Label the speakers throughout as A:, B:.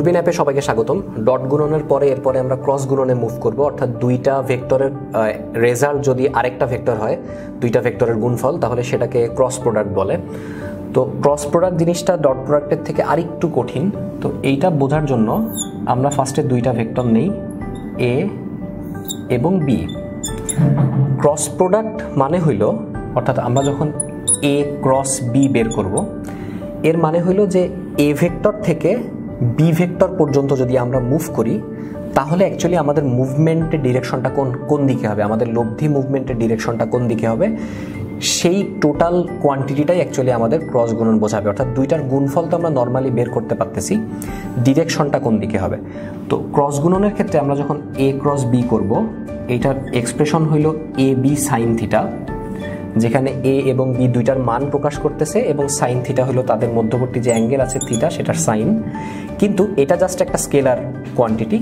A: দূরবীন অ্যাপে সবাইকে স্বাগতম। ডট গুণনের পরে এরপরে আমরা ক্রস গুণনে মুভ করব। অর্থাৎ দুইটা ভেক্টরের রেজাল্ট যদি আরেকটা ভেক্টর হয়, দুইটা ভেক্টরের গুণফল, তাহলে সেটাকে ক্রস প্রোডাক্ট বলে। তো ক্রস প্রোডাক্ট জিনিসটা ডট প্রোডাক্টের থেকে আরেকটু কঠিন। তো এইটা বোঝার জন্য আমরা ফার্স্টে দুইটা ভেক্টর নেই এ এবং বি ক্রস প্রোডাক্ট মানে হইল, অর্থাৎ আমরা যখন এ ক্রস বি বের করব, এর মানে হইল যে এ ভেক্টর থেকে বি ভেক্টর পর্যন্ত যদি আমরা মুভ করি, তাহলে অ্যাকচুয়ালি আমাদের মুভমেন্টের ডিরেকশনটা কোন কোন দিকে হবে? আমাদের লব্ধি মুভমেন্টের ডিরেকশনটা কোন দিকে হবে? সেই টোটাল কোয়ান্টিটিটাই অ্যাকচুয়ালি আমাদের ক্রস গুণন বোঝাবে। অর্থাৎ দুইটার গুণফল তো আমরা নর্মালি বের করতে পারতেছি। ডিরেকশনটা কোন দিকে হবে? তো ক্রস গুণনের ক্ষেত্রে আমরা যখন এ ক্রস বি করব এইটার এক্সপ্রেশন হইল এ বি সাইন থিটা যেখানে এ এবং বি দুইটার মান প্রকাশ করতেছে এবং সাইন থিটা হলো তাদের মধ্যবর্তী যে অ্যাঙ্গেল আছে থিটা সেটার সাইন কিন্তু এটা জাস্ট একটা স্কেলার কোয়ান্টিটি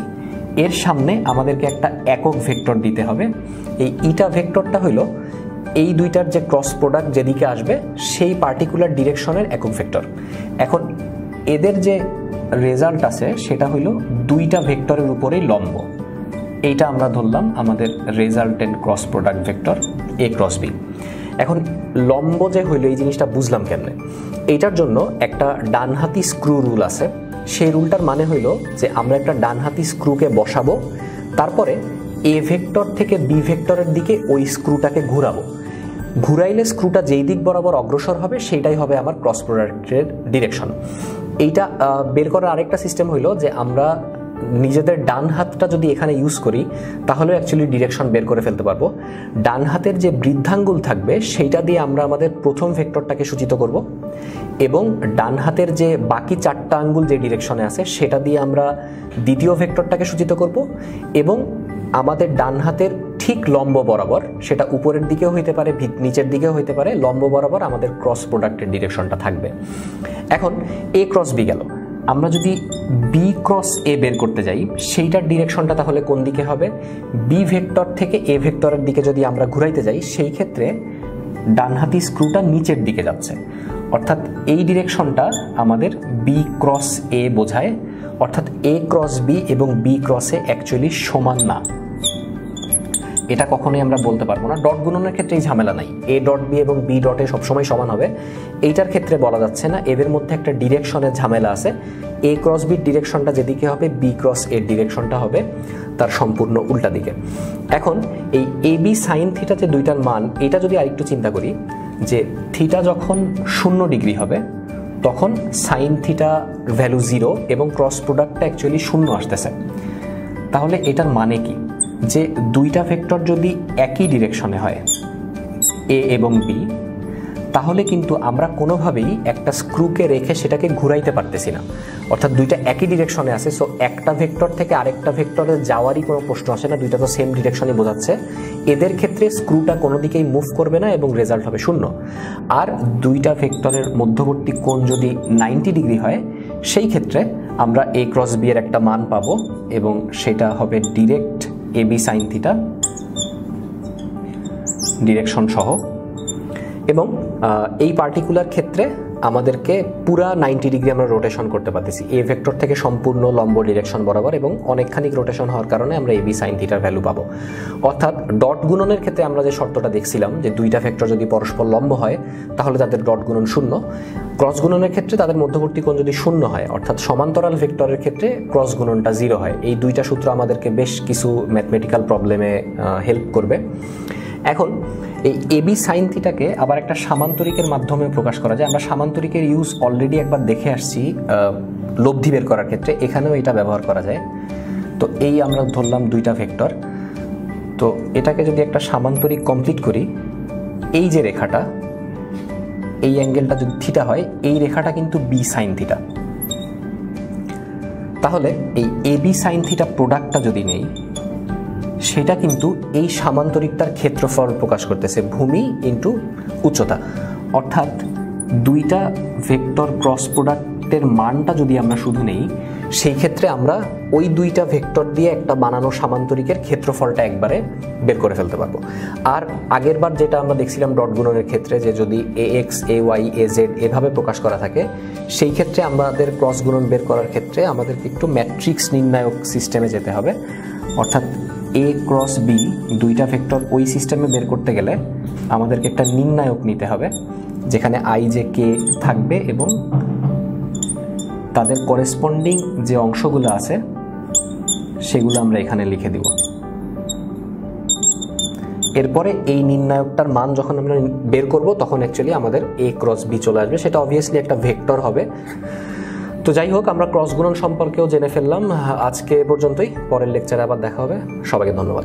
A: এর সামনে আমাদেরকে একটা একক ভেক্টর দিতে হবে। এই ইটা ভেক্টরটা হলো এই দুইটার যে ক্রস প্রোডাক্ট যেদিকে আসবে, সেই পার্টিকুলার ডিরেকশনের একক ভেক্টর এখন এদের যে রেজাল্ট আছে, সেটা হলো দুইটা ভেক্টরের উপরেই লম্ব। এইটা আমরা ধরলাম আমাদের resultant cross product vector A cross B এখন লম্ব যে হইল, এই জিনিসটা বুঝলাম কেমনে? এইটার জন্য একটা ডানহাতি স্ক্রু রুল আছে। সেই রুলটার মানে হইল যে আমরা একটা ডানহাতি স্ক্রুকে বসাবো, তারপরে এ ভেক্টর থেকে বি ভেক্টরের দিকে ওই স্ক্রুটাকে ঘুরাবো। ঘুরাইলে স্ক্রুটা যেই দিক বরাবর অগ্রসর হবে, সেইটাই হবে আমার ক্রস প্রোডাক্টের ডিরেকশন এইটা বের করার আরেকটা সিস্টেম হইল যে আমরা নিজেদের ডান হাতটা যদি এখানে ইউজ করি তাহলে অ্যাকচুয়ালি ডিরেকশন বের করে ফেলতে পারব। ডান হাতের যে বৃদ্ধাঙ্গুল থাকবে, সেইটা দিয়ে আমরা আমাদের প্রথম ভেক্টরটাকে সূচিত করব এবং ডান হাতের যে বাকি চারটা আঙ্গুল যে ডিরেকশনে আছে, সেটা দিয়ে আমরা দ্বিতীয় ভেক্টরটাকে সূচিত করব এবং আমাদের ডান হাতের ঠিক লম্ব বরাবর, সেটা উপরের দিকেও হইতে পারে নিচের দিকেও হইতে পারে, লম্ব বরাবর আমাদের ক্রস প্রোডাক্টের ডিরেকশনটা থাকবে। এখন এ ক্রস বি গেল। আমরা যদি বি ক্রস এ বের করতে যাই, সেইটার ডিরেকশনটা তাহলে কোন দিকে হবে? বি ভেক্টর থেকে এ ভেক্টরের দিকে যদি আমরা ঘুরাইতে যাই, সেই ক্ষেত্রে ডানহাতি স্ক্রুটা নিচের দিকে যাচ্ছে। অর্থাৎ এই ডিরেকশনটা আমাদের বি ক্রস এ বোঝায়। অর্থাৎ এ ক্রস বি এবং বি ক্রসে অ্যাকচুয়ালি সমান না। এটা কখনোই আমরা বলতে পারব না। ডট গুণনের ক্ষেত্রে এই ঝামেলা নাই। এ ডট বি এবং বি ডটে সবসময় সমান হবে। এইটার ক্ষেত্রে বলা যাচ্ছে না, এদের মধ্যে একটা ডিরেকশনের ঝামেলা আছে। এ ক্রস বির ডিরেকশনটা যেদিকে হবে বি ক্রস এর ডিরেকশনটা হবে তার সম্পূর্ণ উল্টা দিকে। এখন এই এ বি সাইন থিটা যে দুইটার মান, এটা যদি আরেকটু চিন্তা করি, যে থিটা যখন শূন্য ডিগ্রি হবে, তখন সাইন থিটা ভ্যালু জিরো এবং ক্রস প্রোডাক্টটা অ্যাকচুয়ালি শূন্য আসতেছে। তাহলে এটার মানে কি? যে দুইটা ভেক্টর যদি একই ডিরেকশনে হয় এ এবং বি তাহলে কিন্তু আমরা কোনোভাবেই একটা স্ক্রুকে রেখে সেটাকে ঘুরাইতে পারতেছি না। অর্থাৎ দুইটা একই ডিরেকশনে আছে সো একটা ভেক্টর থেকে আরেকটা ভেক্টরে যাওয়ারই কোনো প্রশ্ন আসে না, দুইটা তো সেম ডিরেকশনই বোঝাচ্ছে। এদের ক্ষেত্রে স্ক্রুটা কোনো দিকেই মুভ করবে না এবং রেজাল্ট হবে শূন্য। আর দুইটা ভেক্টরের মধ্যবর্তী কোণ যদি নাইনটি ডিগ্রি হয়, সেই ক্ষেত্রে আমরা এ ক্রস বি এর একটা মান পাবো এবং সেটা হবে direct A B sine theta direction সহ এবং এই পার্টিকুলার ক্ষেত্রে আমাদেরকে পুরা নাইনটি ডিগ্রি আমরা রোটেশন করতে পারতেছি। এ ভেক্টর থেকে সম্পূর্ণ লম্ব ডিরেকশন বরাবর এবং অনেকখানি রোটেশন হওয়ার কারণে আমরা এবি সাইন থিটার ভ্যালু পাবো। অর্থাৎ ডট গুণনের ক্ষেত্রে আমরা যে শর্তটা দেখছিলাম যে দুইটা ভেক্টর যদি পরস্পর লম্ব হয়, তাহলে তাদের ডট গুণন শূন্য। ক্রস গুণনের ক্ষেত্রে তাদের মধ্যবর্তী কোণ যদি শূন্য হয়, অর্থাৎ সমান্তরাল ভেক্টরের ক্ষেত্রে ক্রস গুণনটা জিরো হয়। এই দুইটা সূত্র আমাদেরকে বেশ কিছু ম্যাথমেটিক্যাল প্রবলেমে হেল্প করবে। এখন, এই এবি সাইন থিটাকে আবার একটা সামান্তরিকের মাধ্যমে প্রকাশ করা যায়। আমরা সামান্তরিকের ইউজ অলরেডি একবার দেখে আসছি লব্ধি বের করার ক্ষেত্রে। এখানেও এটা ব্যবহার করা যায়। তো এই আমরা ধরলাম দুইটা ভেক্টর। তো এটাকে যদি একটা সামান্তরিক কমপ্লিট করি, এই যে রেখাটা, এই অ্যাঙ্গেলটা যদি থিটা হয়, এই রেখাটা কিন্তু বি সাইন থিটা তাহলে এই এবি সাইন থিটা প্রোডাক্টটা যদি নেই সেটা কিন্তু এই সামান্তরিকতার ক্ষেত্রফল প্রকাশ করতেছে ভূমি ইন্টু উচ্চতা। অর্থাৎ দুইটা ভেক্টর ক্রস প্রোডাক্টের মানটা যদি আমরা শুধু নেই, সেই ক্ষেত্রে আমরা ওই দুইটা ভেক্টর দিয়ে একটা বানানো সামান্তরিকের ক্ষেত্রফলটা একবারে বের করে ফেলতে পারব। আর আগেরবার যেটা আমরা দেখছিলাম ডট গুণনের ক্ষেত্রে যে যদি A X A Y A Z এভাবে প্রকাশ করা থাকে, সেই ক্ষেত্রে আমাদের ক্রস গুণন বের করার ক্ষেত্রে আমাদেরকে একটু ম্যাট্রিক্স নির্ণায়ক সিস্টেমে যেতে হবে। অর্থাৎ এ ক্রস বি দুইটা ভেক্টর ওই সিস্টেমে বের করতে গেলে আমাদেরকে একটা নির্ণায়ক নিতে হবে, যেখানে আই যে কে থাকবে এবং তাদের করেসপন্ডিং যে অংশগুলো আছে, সেগুলো আমরা এখানে লিখে দিব। এরপরে এই নির্ণায়কটার মান যখন আমরা বের করব, তখন অ্যাকচুয়ালি আমাদের এ ক্রস বি চলে আসবে। সেটা অবভিয়াসলি একটা ভেক্টর হবে। তো যাই হোক, আমরা ক্রস গুণন সম্পর্কেও জেনে ফেললাম। আজকে পর্যন্তই, পরের লেকচারে আবার দেখা হবে। সবাইকে ধন্যবাদ।